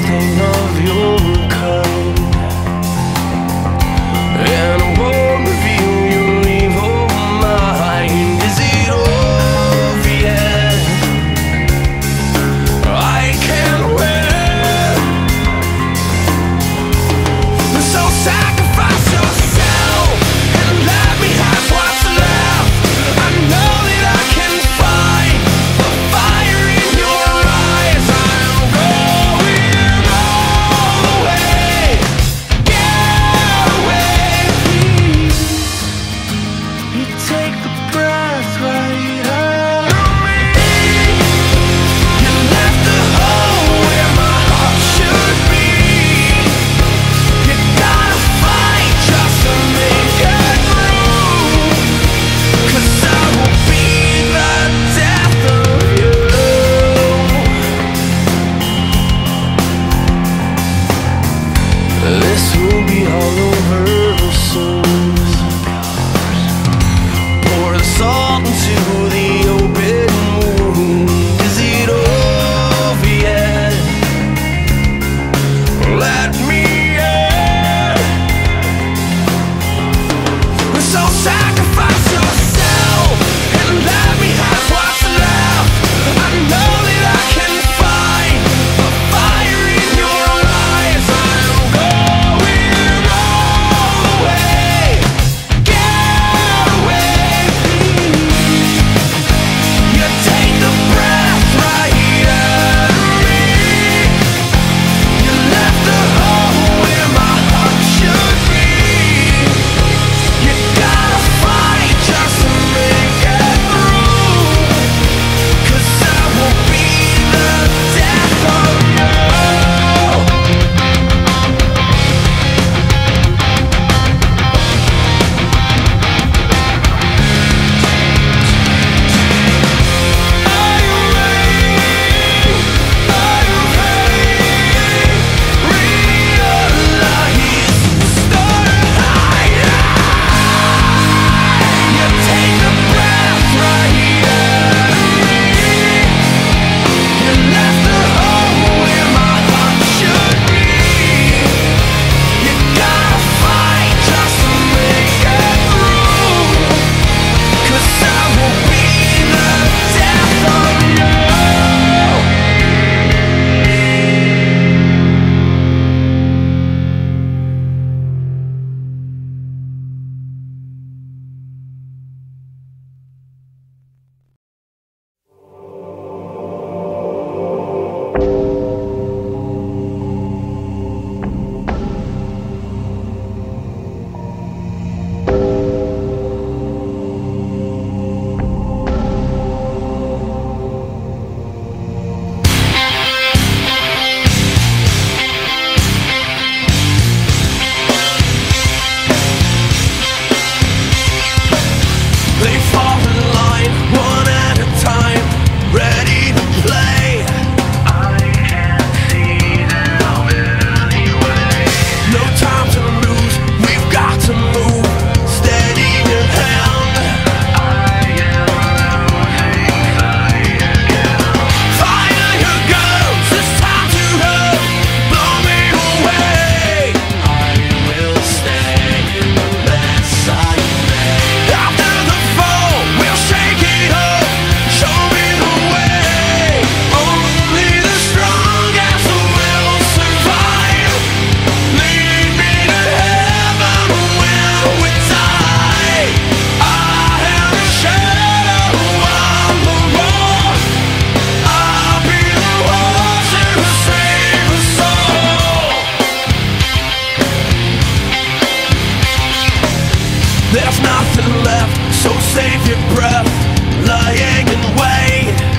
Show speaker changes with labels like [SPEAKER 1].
[SPEAKER 1] nothing of your There's nothing left, so save your breath. Lying in wait.